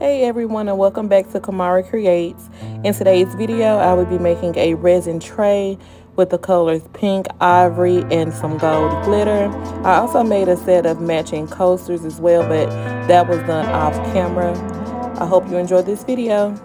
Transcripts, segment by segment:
Hey everyone and welcome back to Kymara Creates. In today's video I will be making a resin tray with the colors pink, ivory, and some gold glitter. I also made a set of matching coasters as well but that was done off camera. I hope you enjoyed this video.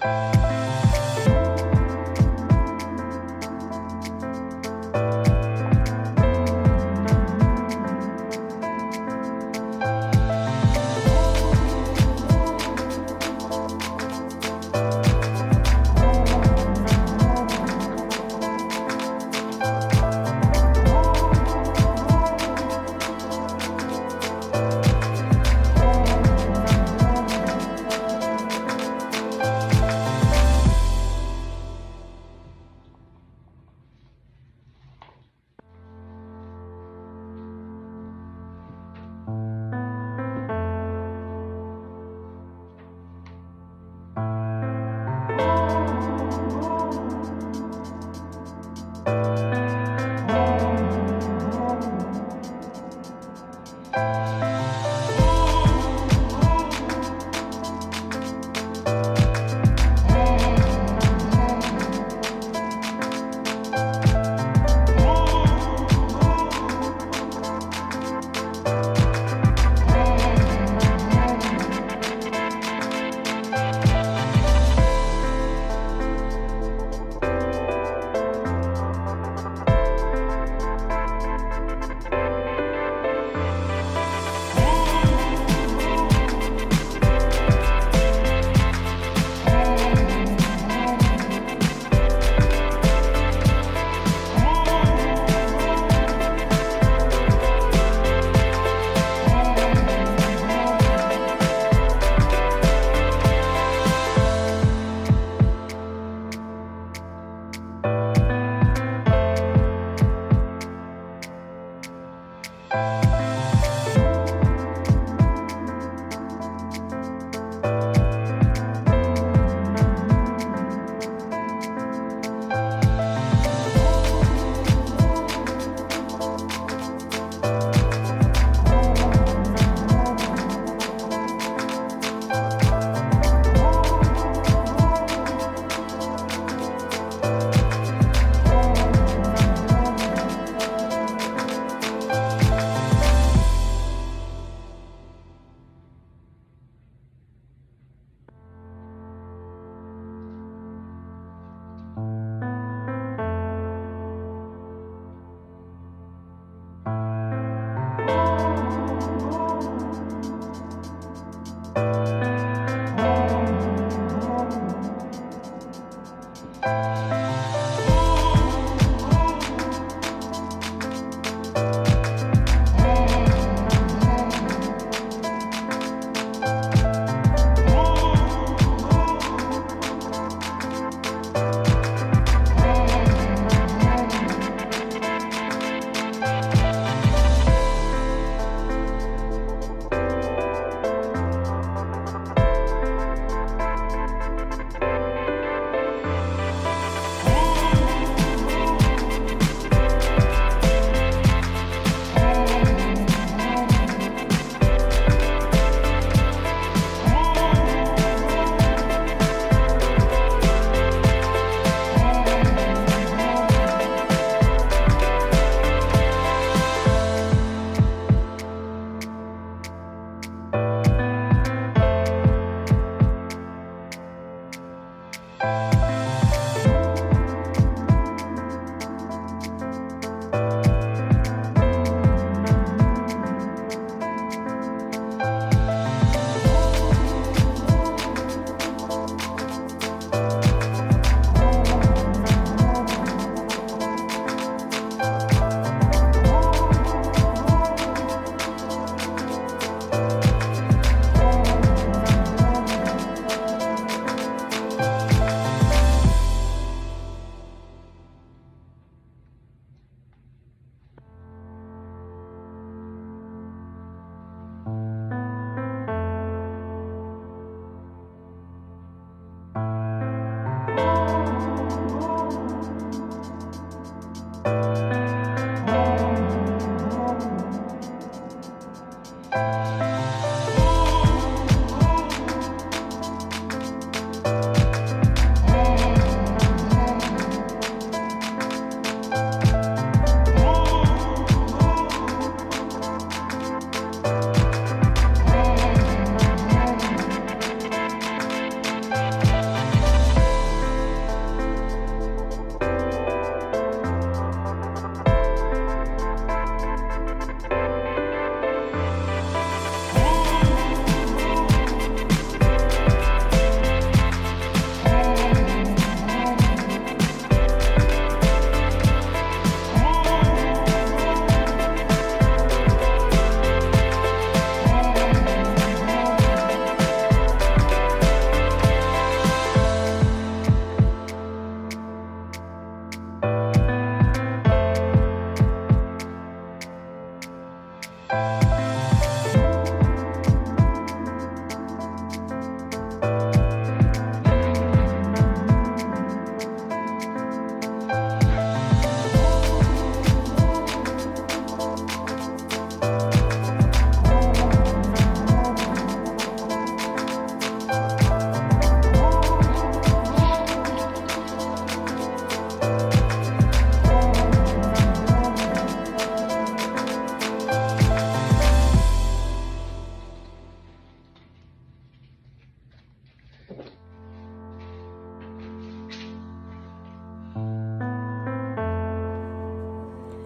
Bye.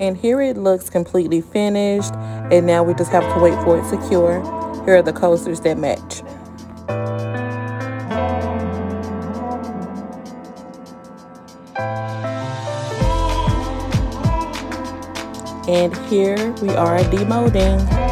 And here it looks completely finished. And now we just have to wait for it to cure. Here are the coasters that match. And here we are demolding.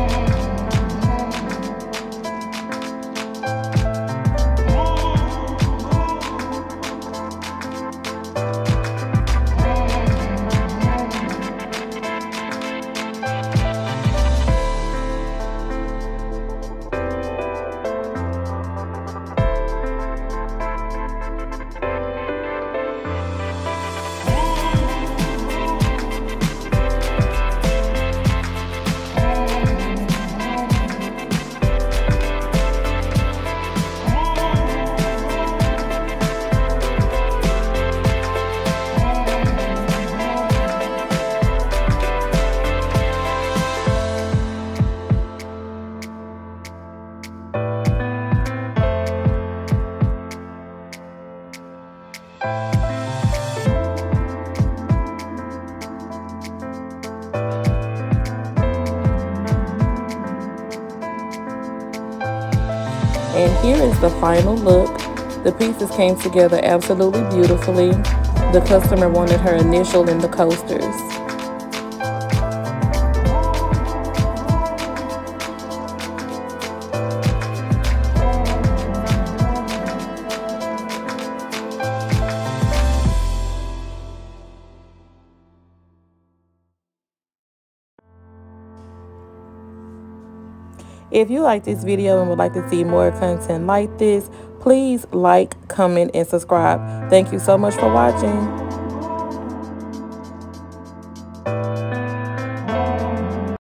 Is the final look. The pieces came together absolutely beautifully. The customer wanted her initial in the coasters. If you like this video and would like to see more content like this, please like, comment, and subscribe. Thank you so much for watching.